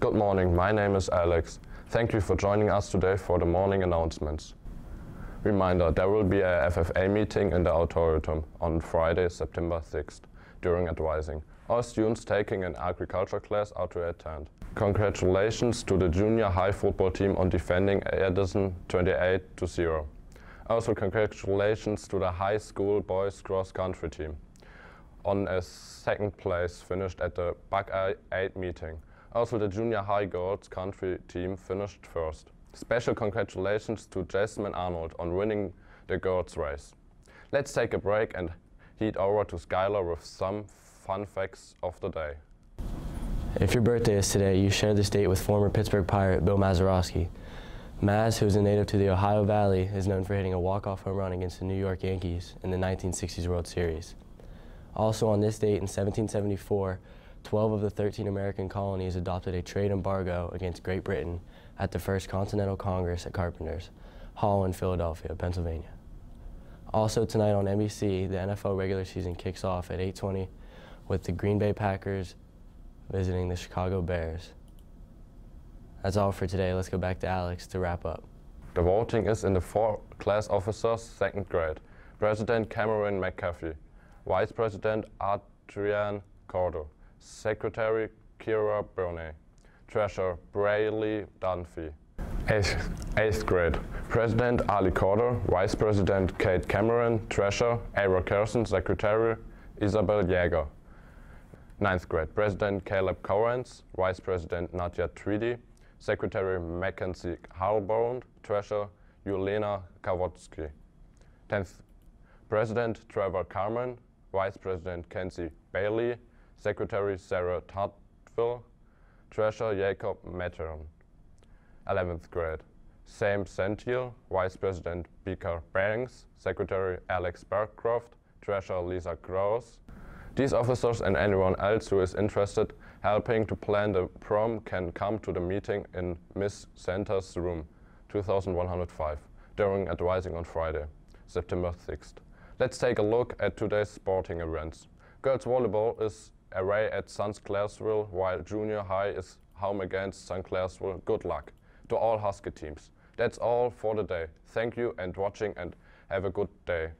Good morning, my name is Alex. Thank you for joining us today for the morning announcements. Reminder, there will be a FFA meeting in the auditorium on Friday, September 6th, during advising. All students taking an agriculture class are to attend. Congratulations to the junior high football team on defending Edison 28 to 0. Also congratulations to the high school boys cross country team on a second place finished at the Buckeye 8 meeting. Also, the junior high girls country team finished first. Special congratulations to Jasmine Arnold on winning the girls race. Let's take a break and head over to Skylar with some fun facts of the day. If your birthday is today, you share this date with former Pittsburgh Pirate Bill Mazeroski. Maz, who is a native to the Ohio Valley, is known for hitting a walk-off home run against the New York Yankees in the 1960s World Series. Also on this date in 1774, 12 of the 13 American colonies adopted a trade embargo against Great Britain at the First Continental Congress at Carpenters Hall in Philadelphia, Pennsylvania. Also tonight on NBC, the NFL regular season kicks off at 8.20 with the Green Bay Packers visiting the Chicago Bears. That's all for today. Let's go back to Alex to wrap up. The voting is in the four class officers second grade. President Cameron McCarthy, Vice President Adrian Cordo, Secretary Kira Burney, Treasurer Brayley Dunphy. Eighth, eighth grade. President Ali Corder, Vice President Kate Cameron, Treasurer Ira Carson, Secretary Isabel Jäger. Ninth grade. President Caleb Cowens, Vice President Nadia Tweedy, Secretary Mackenzie Harborn, Treasurer Yulena Kawotsky. Tenth. President Trevor Carmen, Vice President Kenzie Bailey, Secretary Sarah Tudville, Treasurer Jacob Mattern. 11th grade. Sam Sentiel, Vice President Beaker Banks, Secretary Alex Bergcroft, Treasurer Lisa Gross. These officers and anyone else who is interested helping to plan the prom can come to the meeting in Miss Santa's room, 2105, during advising on Friday, September 6th. Let's take a look at today's sporting events. Girls volleyball is away at St. Clairsville, while junior high is home against St. Clairsville. Good luck to all Husky teams. That's all for the day. Thank you and watching and have a good day.